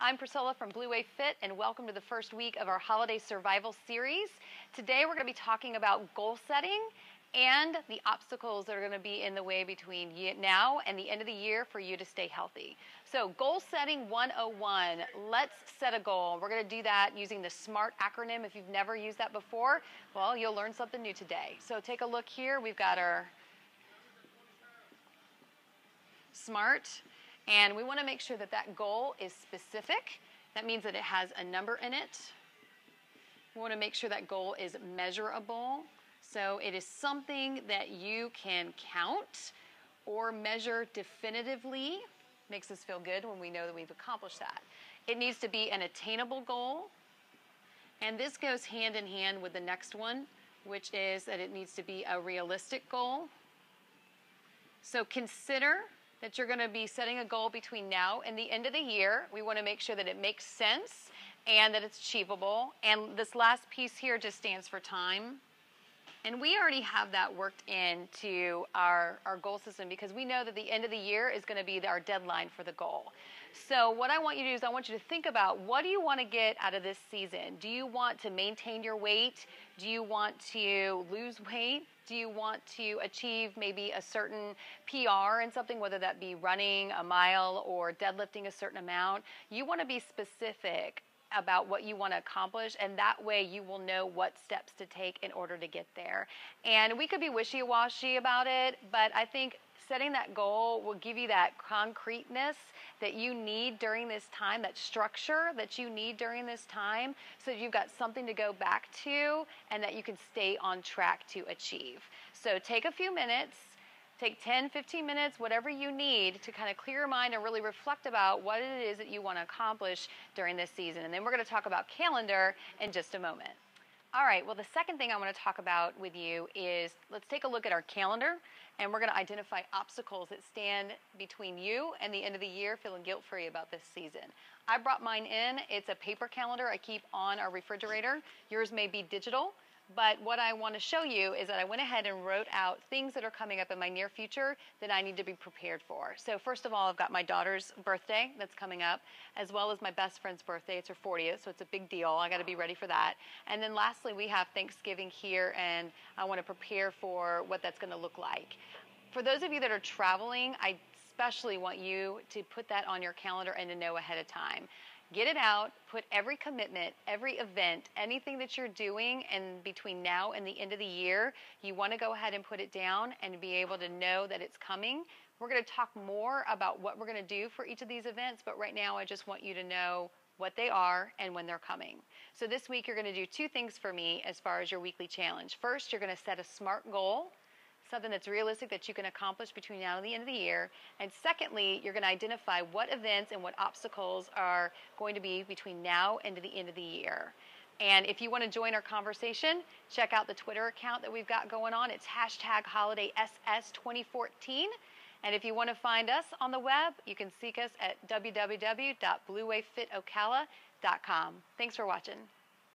I'm Priscilla from Blue Wave Fit, and welcome to the first week of our Holiday Survival Series. Today, we're going to be talking about goal setting and the obstacles that are going to be in the way between now and the end of the year for you to stay healthy. So, goal setting 101. Let's set a goal. We're going to do that using the SMART acronym. If you've never used that before, well, you'll learn something new today. So, take a look here. We've got our SMART. And we want to make sure that that goal is specific. That means that it has a number in it. We want to make sure that goal is measurable. So it is something that you can count or measure definitively. Makes us feel good when we know that we've accomplished that. It needs to be an attainable goal. And this goes hand in hand with the next one, which is that it needs to be a realistic goal. So consider that you're going to be setting a goal between now and the end of the year. We want to make sure that it makes sense and that it's achievable. And this last piece here just stands for time. And we already have that worked into our, our goal system because we know that the end of the year is going to be our deadline for the goal. So, what I want you to do is, I want you to think about what do you want to get out of this season? Do you want to maintain your weight? Do you want to lose weight? Do you want to achieve maybe a certain PR in something, whether that be running a mile or deadlifting a certain amount? You want to be specific about what you want to accomplish, and that way you will know what steps to take in order to get there. And we could be wishy washy about it, but I think setting that goal will give you that concreteness that you need during this time, that structure that you need during this time, so you've got something to go back to and that you can stay on track to achieve. So take a few minutes. Take 10, 15 minutes, whatever you need to kind of clear your mind and really reflect about what it is that you want to accomplish during this season. And then we're going to talk about calendar in just a moment. All right, well, the second thing I want to talk about with you is let's take a look at our calendar and we're going to identify obstacles that stand between you and the end of the year feeling guilt free about this season. I brought mine in. It's a paper calendar I keep on our refrigerator. Yours may be digital. But what I want to show you is that I went ahead and wrote out things that are coming up in my near future that I need to be prepared for. So first of all, I've got my daughter's birthday that's coming up, as well as my best friend's birthday. It's her 40th, so it's a big deal. I got to be ready for that. And then lastly, we have Thanksgiving here, and I want to prepare for what that's going to look like. For those of you that are traveling, I especially want you to put that on your calendar and to know ahead of time. Get it out, put every commitment, every event, anything that you're doing, and between now and the end of the year, you want to go ahead and put it down and be able to know that it's coming. We're going to talk more about what we're going to do for each of these events, but right now I just want you to know what they are and when they're coming. So this week you're going to do two things for me as far as your weekly challenge. First, you're going to set a SMART goal something that's realistic that you can accomplish between now and the end of the year. And secondly, you're going to identify what events and what obstacles are going to be between now and the end of the year. And if you want to join our conversation, check out the Twitter account that we've got going on. It's hashtag holiday SS2014. And if you want to find us on the web, you can seek us at www.bluewavefitocala.com. Thanks for watching.